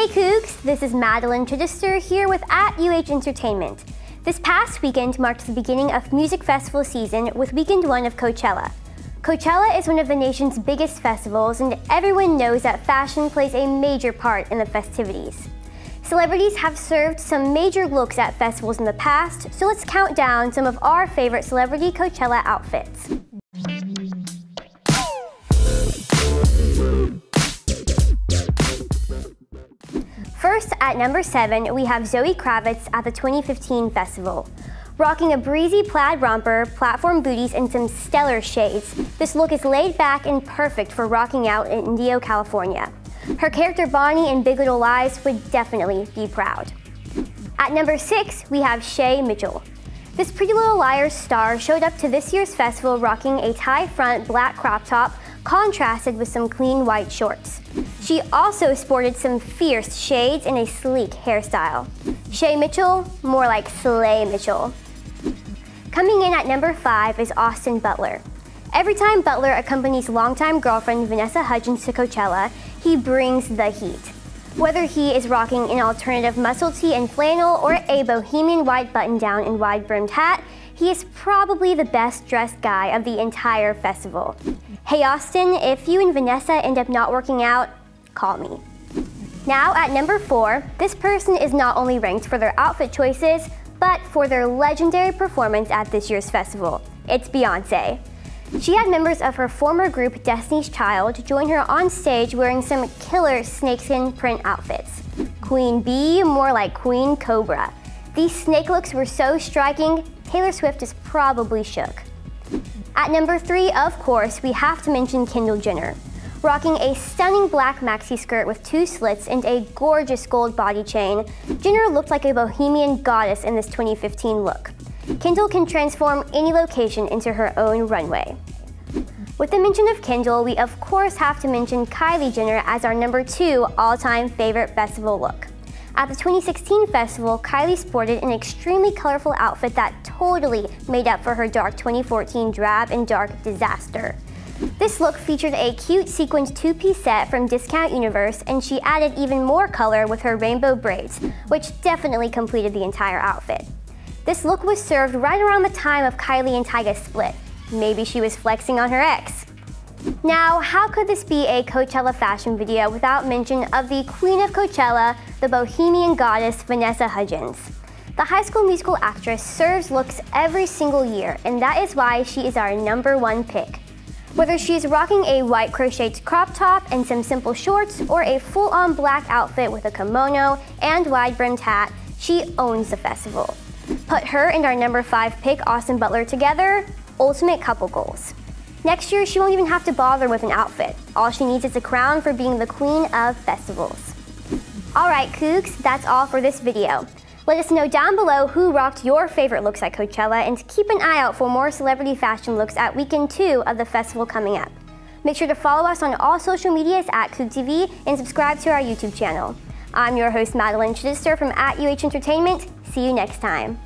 Hey Coogs, this is Madeline Chidester here with at UH Entertainment. This past weekend marked the beginning of music festival season with weekend one of Coachella. Coachella is one of the nation's biggest festivals and everyone knows that fashion plays a major part in the festivities. Celebrities have served some major looks at festivals in the past, so let's count down some of our favorite celebrity Coachella outfits. First, at number 7, we have Zoe Kravitz at the 2015 festival. Rocking a breezy plaid romper, platform booties, and some stellar shades, this look is laid back and perfect for rocking out in Indio, California. Her character Bonnie in Big Little Lies would definitely be proud. At number 6, we have Shay Mitchell. This Pretty Little Liars star showed up to this year's festival rocking a tie front black crop top contrasted with some clean white shorts. She also sported some fierce shades and a sleek hairstyle. Shay Mitchell, more like Slay Mitchell. Coming in at number 5 is Austin Butler. Every time Butler accompanies longtime girlfriend Vanessa Hudgens to Coachella, he brings the heat. Whether he is rocking an alternative muscle tee and flannel or a bohemian white button down and wide brimmed hat, he is probably the best dressed guy of the entire festival. Hey Austin, if you and Vanessa end up not working out, call me. Now at number four, this person is not only ranked for their outfit choices, but for their legendary performance at this year's festival. It's Beyonce. She had members of her former group Destiny's Child join her on stage wearing some killer snakeskin print outfits. Queen Bee, more like Queen Cobra. These snake looks were so striking, Taylor Swift is probably shook. At number three, of course, we have to mention Kendall Jenner. Rocking a stunning black maxi skirt with two slits and a gorgeous gold body chain, Jenner looked like a bohemian goddess in this 2015 look. Kendall can transform any location into her own runway. With the mention of Kendall, we of course have to mention Kylie Jenner as our number two all-time favorite festival look. At the 2016 festival, Kylie sported an extremely colorful outfit that totally made up for her dark 2014 drab and dark disaster. This look featured a cute sequined two-piece set from Discount Universe, and she added even more color with her rainbow braids, which definitely completed the entire outfit. This look was served right around the time of Kylie and Tyga's split. Maybe she was flexing on her ex. Now, how could this be a Coachella fashion video without mention of the queen of Coachella, the bohemian goddess Vanessa Hudgens? The High School Musical actress serves looks every single year, and that is why she is our number one pick. Whether she's rocking a white crocheted crop top and some simple shorts, or a full-on black outfit with a kimono and wide-brimmed hat, she owns the festival. Put her and our number five pick, Austin Butler, together, ultimate couple goals. Next year, she won't even have to bother with an outfit. All she needs is a crown for being the queen of festivals. Alright, Coogs, that's all for this video. Let us know down below who rocked your favorite looks at Coachella and keep an eye out for more celebrity fashion looks at weekend two of the festival coming up. Make sure to follow us on all social medias at CoogTV and subscribe to our YouTube channel. I'm your host, Madeline Chidester from at UH Entertainment. See you next time.